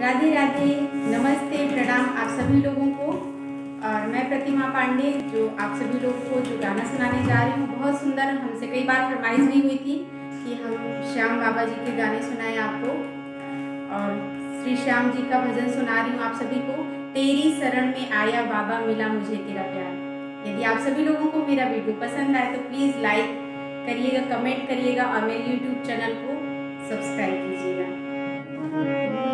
राधे राधे, नमस्ते, प्रणाम आप सभी लोगों को। और मैं प्रतिमा पांडे, जो आप सभी लोगों को जो गाना सुनाने जा रही हूँ, बहुत सुंदर, हमसे कई बार फरमाइश भी हुई थी कि हम श्याम बाबा जी के गाने सुनाएँ आपको। और श्री श्याम जी का भजन सुना रही हूँ आप सभी को, तेरी शरण में आया बाबा, मिला मुझे तेरा प्यार। यदि आप सभी लोगों को मेरा वीडियो पसंद आए तो प्लीज़ लाइक करिएगा, कमेंट करिएगा, और मेरे यूट्यूब चैनल को सब्सक्राइब कीजिएगा।